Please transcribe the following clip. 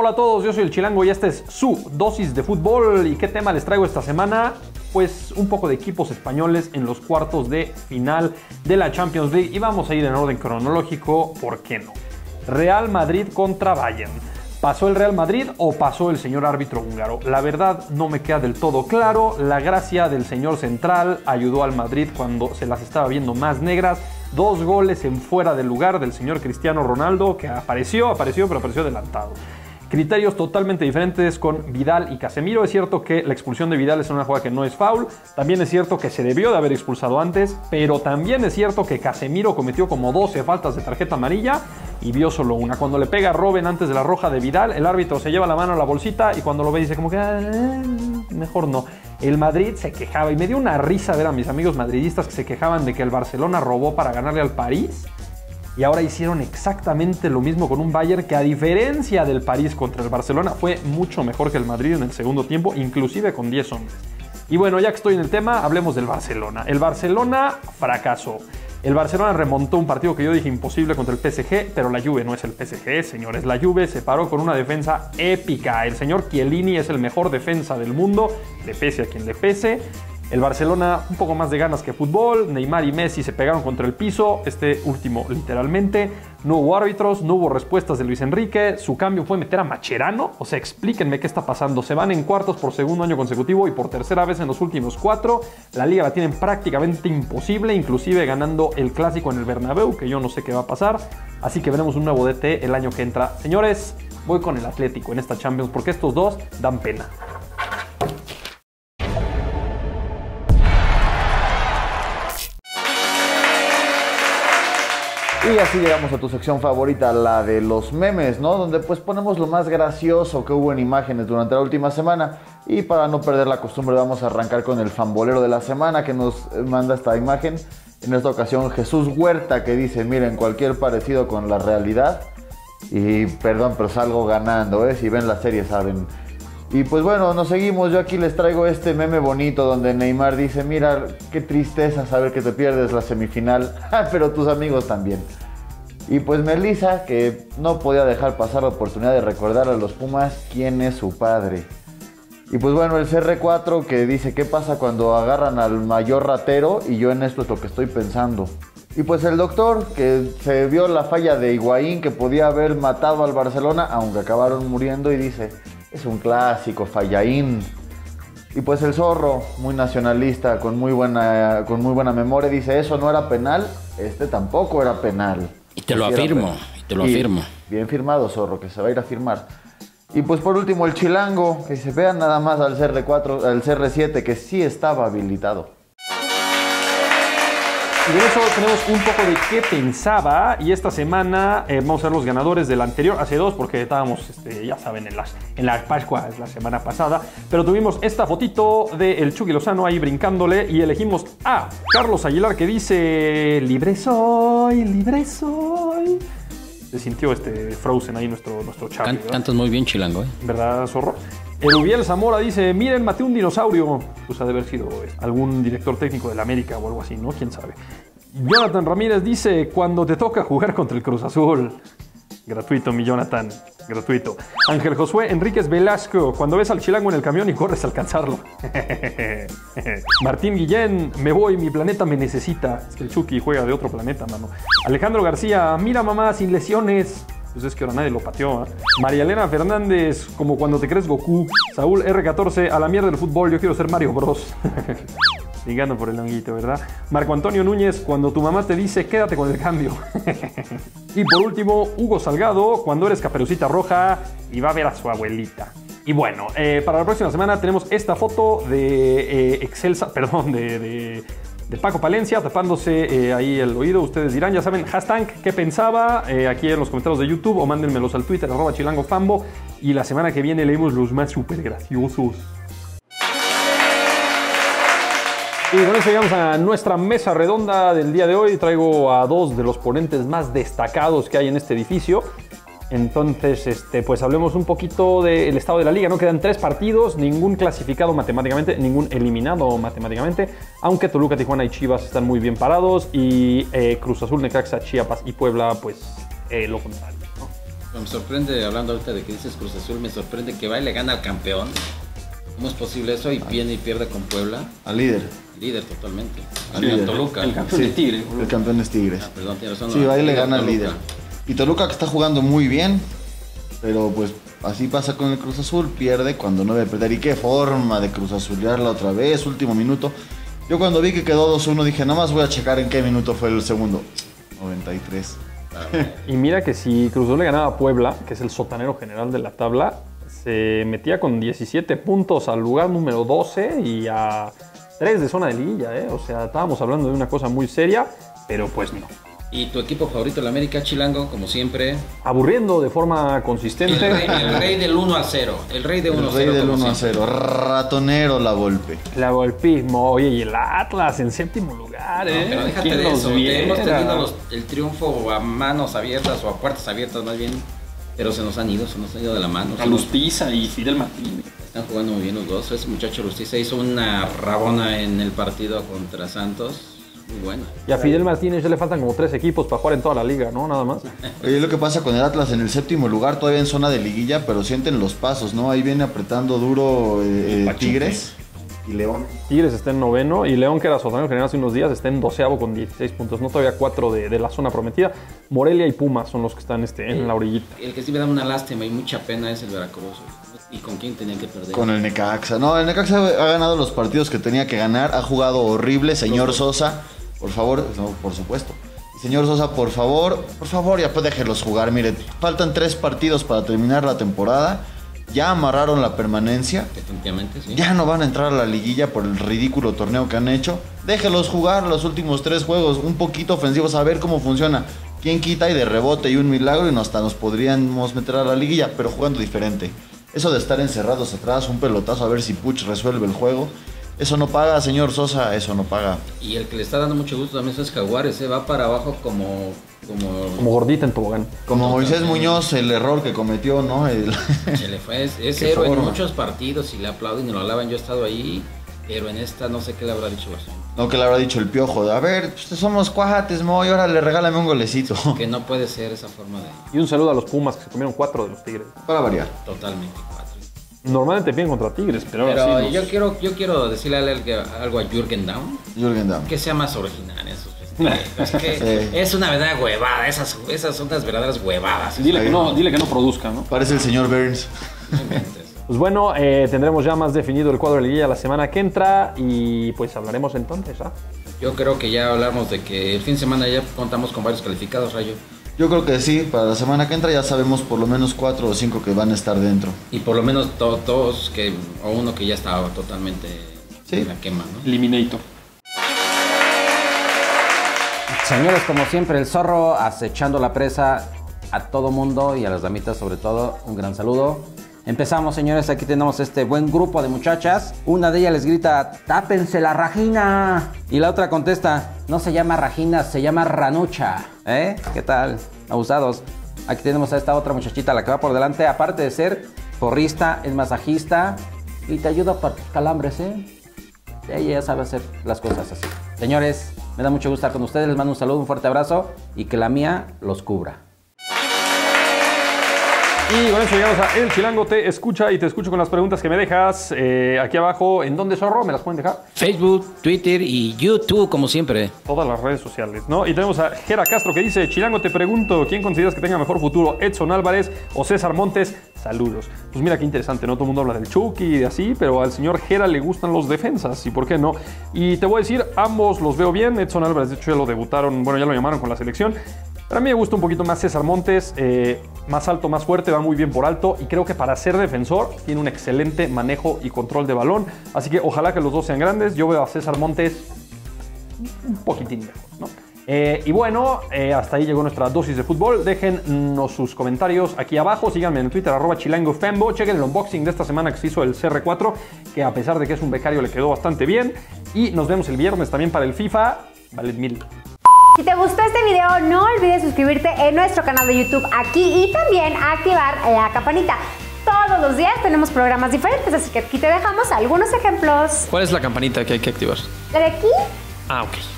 Hola a todos, yo soy el Chilango y esta es su dosis de fútbol. ¿Y qué tema les traigo esta semana? Pues un poco de equipos españoles en los cuartos de final de la Champions League. Y vamos a ir en orden cronológico, ¿por qué no? Real Madrid contra Bayern. ¿Pasó el Real Madrid o pasó el señor árbitro húngaro? La verdad no me queda del todo claro. La gracia del señor central ayudó al Madrid cuando se las estaba viendo más negras. Dos goles en fuera del lugar del señor Cristiano Ronaldo que apareció, apareció, pero apareció adelantado. Criterios totalmente diferentes con Vidal y Casemiro. Es cierto que la expulsión de Vidal es una jugada que no es foul. También es cierto que se debió de haber expulsado antes. Pero también es cierto que Casemiro cometió como 12 faltas de tarjeta amarilla y vio solo una. Cuando le pega a Robben antes de la roja de Vidal, el árbitro se lleva la mano a la bolsita y cuando lo ve dice como que ah, mejor no. El Madrid se quejaba y me dio una risa ver a mis amigos madridistas que se quejaban de que el Barcelona robó para ganarle al París y ahora hicieron exactamente lo mismo con un Bayern que a diferencia del París contra el Barcelona fue mucho mejor que el Madrid en el segundo tiempo, inclusive con 10 hombres. Y bueno, ya que estoy en el tema, hablemos del Barcelona. El Barcelona fracasó. El Barcelona remontó un partido que yo dije imposible contra el PSG, pero la Juve no es el PSG, señores. La Juve se paró con una defensa épica. El señor Chiellini es el mejor defensa del mundo, le pese a quien le pese. El Barcelona un poco más de ganas que fútbol, Neymar y Messi se pegaron contra el piso, este último literalmente, no hubo árbitros, no hubo respuestas de Luis Enrique, su cambio fue meter a Macherano, o sea, explíquenme qué está pasando, se van en cuartos por segundo año consecutivo y por tercera vez en los últimos cuatro, la liga la tienen prácticamente imposible, inclusive ganando el clásico en el Bernabéu, que yo no sé qué va a pasar, así que veremos un nuevo DT el año que entra. Señores, voy con el Atlético en esta Champions porque estos dos dan pena. Y así llegamos a tu sección favorita, la de los memes, ¿no? Donde pues ponemos lo más gracioso que hubo en imágenes durante la última semana. Y para no perder la costumbre vamos a arrancar con el fambolero de la semana que nos manda esta imagen. En esta ocasión Jesús Huerta que dice, miren, cualquier parecido con la realidad. Y perdón, pero salgo ganando, ¿eh? Si ven la serie saben. Y pues bueno, nos seguimos. Yo aquí les traigo este meme bonito donde Neymar dice, mira, qué tristeza saber que te pierdes la semifinal, pero tus amigos también. Y pues Melissa, que no podía dejar pasar la oportunidad de recordar a los Pumas quién es su padre. Y pues bueno, el CR4 que dice, ¿qué pasa cuando agarran al mayor ratero? Y yo en esto es lo que estoy pensando. Y pues el doctor, que se vio la falla de Higuaín, que podía haber matado al Barcelona, aunque acabaron muriendo, y dice, es un clásico, Fallaín. Y pues el zorro, muy nacionalista, con muy buena, con muy buena memoria, dice, eso no era penal, este tampoco era penal. Y te lo afirmo, y te lo afirmo. Bien firmado, zorro, que se va a ir a firmar. Y pues por último el chilango, que se vea nada más al CR4, al CR7, que sí estaba habilitado. Y de eso tenemos un poco de qué pensaba. Y esta semana eh, vamos a ver los ganadores del anterior, hace dos, porque estábamos, este, ya saben, en, las, en la Pascua, es la semana pasada. Pero tuvimos esta fotito de el Chucky Lozano ahí brincándole y elegimos a Carlos Aguilar que dice: Libre soy, libre soy. Se sintió este Frozen ahí nuestro, nuestro chat. Can, cantas muy bien, Chilango, ¿eh? ¿Verdad, zorro? Erubiel Zamora dice, miren, maté un dinosaurio. Pues ha de haber sido algún director técnico de la América o algo así, ¿no? ¿Quién sabe? Jonathan Ramírez dice, cuando te toca jugar contra el Cruz Azul. Gratuito, mi Jonathan. Gratuito. Ángel Josué Enríquez Velasco. Cuando ves al chilango en el camión y corres a alcanzarlo. Martín Guillén. Me voy, mi planeta me necesita. Es que el Chucky juega de otro planeta, mano. Alejandro García. Mira, mamá, sin lesiones. Pues es que ahora nadie lo pateó. ¿eh? María Elena Fernández, como cuando te crees Goku. Saúl R14, a la mierda del fútbol, yo quiero ser Mario Bros. Ligando por el longuito, ¿verdad? Marco Antonio Núñez, cuando tu mamá te dice quédate con el cambio. y por último, Hugo Salgado, cuando eres caperucita roja y va a ver a su abuelita. Y bueno, eh, para la próxima semana tenemos esta foto de eh, Excelsa, perdón, de de Paco Palencia, tapándose eh, ahí el oído. Ustedes dirán, ya saben, hashtag qué pensaba eh, aquí en los comentarios de YouTube o mándenmelos al Twitter, arroba chilangofambo. Y la semana que viene leemos los más súper graciosos. Y con eso llegamos a nuestra mesa redonda del día de hoy. Traigo a dos de los ponentes más destacados que hay en este edificio. Entonces, este, pues hablemos un poquito del estado de la liga. No quedan tres partidos, ningún clasificado matemáticamente, ningún eliminado matemáticamente. Aunque Toluca, Tijuana y Chivas están muy bien parados. Y eh, Cruz Azul, Necaxa, Chiapas y Puebla, pues eh, lo contrario. ¿no? Me sorprende, hablando ahorita de que dices Cruz Azul, me sorprende que va y le gana al campeón. ¿Cómo es posible eso? Y viene y pierde con Puebla. Al líder. Líder totalmente. Al líder. Toluca. El campeón de Tigre. El campeón es Tigres. Ah, perdón, tiene razón. Sí, va y le gana al Toluca. líder. Y Toluca que está jugando muy bien, pero pues así pasa con el Cruz Azul, pierde cuando no debe perder. Y qué forma de Cruz Azulearla otra vez, último minuto. Yo cuando vi que quedó 2-1 dije, nada más voy a checar en qué minuto fue el segundo. 93. Y mira que si Cruz Azul le ganaba a Puebla, que es el sotanero general de la tabla, se metía con 17 puntos al lugar número 12 y a 3 de zona de liguilla, ¿eh? O sea, estábamos hablando de una cosa muy seria, pero pues no. Y tu equipo favorito, el América Chilango, como siempre. Aburriendo de forma El consistente. rey, el rey del 1 a 0. El rey de 1 El a 0. rey del como 1 a siempre. 0. Ratonero la golpe. La golpismo, oye, y el Atlas en séptimo lugar, No, ¿eh? pero déjate ¿Quién de los eso. viera? Hemos tenido los- el triunfo a manos abiertas o a puertas abiertas más bien. Pero se nos han ido, se nos han ido de la mano. A Lustiza y Fidel Martínez. Están jugando muy bien los dos. Ese muchacho Lustiza hizo una rabona en el partido contra Santos. Muy buena. Y a Fidel Martínez ya le faltan como tres equipos para jugar en toda la liga, ¿no? Nada más. Oye, lo que pasa con el Atlas en el séptimo lugar, todavía en zona de liguilla, pero sienten los pasos, ¿no? Ahí viene apretando duro eh, eh. Tigres y León. Tigres está en noveno y León, que era sotanero general hace unos días, está en doceavo con 16 puntos. No todavía cuatro de, de la zona prometida. Morelia y Pumas son los que están este, en la orillita. El que sí me da una lástima y mucha pena es el Veracruz. ¿Y con quién tenían que perder? Con el Necaxa. No, el Necaxa ha ganado los partidos que tenía que ganar, ha jugado horrible, señor Sosa. Por favor, no, por supuesto. Señor Sosa, por favor, por favor, ya pues déjelos jugar. Mire, faltan tres partidos para terminar la temporada. Ya amarraron la permanencia. Definitivamente, sí. Ya no van a entrar a la liguilla por el ridículo torneo que han hecho. Déjelos jugar los últimos tres juegos, un poquito ofensivos, a ver cómo funciona. Quién quita y de rebote y un milagro y no hasta nos podríamos meter a la liguilla, pero jugando diferente. Eso de estar encerrados atrás, un pelotazo a ver si Puch resuelve el juego. Eso no paga, señor Sosa, eso no paga. Y el que le está dando mucho gusto también es Jaguares. Se va para abajo como. como, Como gordita en tobogán. Como Moisés Muñoz, el error que cometió, ¿no? El- Se le fue. Es, es héroe en muchos partidos y le aplauden y lo alaban. Yo he estado ahí. Pero en esta no sé qué le habrá dicho la gente. no que le habrá dicho el piojo. A ver, pues, somos cuates, Moy, ahora le regálame un golecito. Que no puede ser esa forma de. Y un saludo a los Pumas que se comieron cuatro de los Tigres. Para variar. Totalmente cuatro. Normalmente bien contra Tigres, pero ahora Pero sí. nos- yo quiero, yo quiero decirle algo, a Jürgen Damm. Jürgen Damm. Que sea más original en sus. Es, que Sí. es una verdadera huevada. Esas, esas son unas verdaderas huevadas. Dile que no, dile que no produzca, ¿no? Parece el señor Burns. Pues bueno, eh, tendremos ya más definido el cuadro de liguilla la semana que entra y pues hablaremos entonces, ¿ah? Yo creo que ya hablamos de que el fin de semana ya contamos con varios calificados, Rayo. Yo creo que sí, para la semana que entra ya sabemos por lo menos cuatro o cinco que van a estar dentro. Y por lo menos to- dos que, o uno que ya estaba totalmente Sí. en la quema, ¿no? Eliminator. Señores, como siempre, el zorro acechando la presa a todo mundo y a las damitas sobre todo. Un gran saludo. Empezamos, señores. Aquí tenemos este buen grupo de muchachas. Una de ellas les grita, tápense la rajina. Y la otra contesta, no se llama rajina, se llama ranucha. ¿Eh? ¿Qué tal? Abusados. Aquí tenemos a esta otra muchachita, la que va por delante. Aparte de ser porrista, es masajista y te ayuda para tus calambres, ¿eh? Ella ya sabe hacer las cosas así. Señores, me da mucho gusto estar con ustedes. Les mando un saludo, un fuerte abrazo y que la mía los cubra. Y con eso llegamos a El Chilango Te Escucha y te escucho con las preguntas que me dejas eh, aquí abajo. ¿En dónde zorro? ¿Me las pueden dejar? Facebook, Twitter y YouTube, como siempre. Todas las redes sociales, ¿no? Y tenemos a Gera Castro que dice, Chilango, te pregunto, ¿quién consideras que tenga mejor futuro? ¿Edson Álvarez o César Montes? Saludos. Pues mira qué interesante, ¿no? Todo el mundo habla del Chucky y de así, pero al señor Gera le gustan los defensas, ¿y por qué no? Y te voy a decir, ambos los veo bien. Edson Álvarez, de hecho, ya lo debutaron, bueno, ya lo llamaron con la selección. Pero a mí me gusta un poquito más César Montes, eh, más alto, más fuerte, va muy bien por alto y creo que para ser defensor tiene un excelente manejo y control de balón. Así que ojalá que los dos sean grandes. Yo veo a César Montes un poquitín mejor, ¿no? Eh, y bueno, eh, hasta ahí llegó nuestra dosis de fútbol. Déjennos sus comentarios aquí abajo. Síganme en Twitter, arroba. Chequen el unboxing de esta semana que se hizo el CR4, que a pesar de que es un becario le quedó bastante bien. Y nos vemos el viernes también para el FIFA. Vale mil. Si te gustó este video, no olvides suscribirte en nuestro canal de YouTube aquí y también activar la campanita. Todos los días tenemos programas diferentes, así que aquí te dejamos algunos ejemplos. ¿Cuál es la campanita que hay que activar? La de aquí Ah, ok.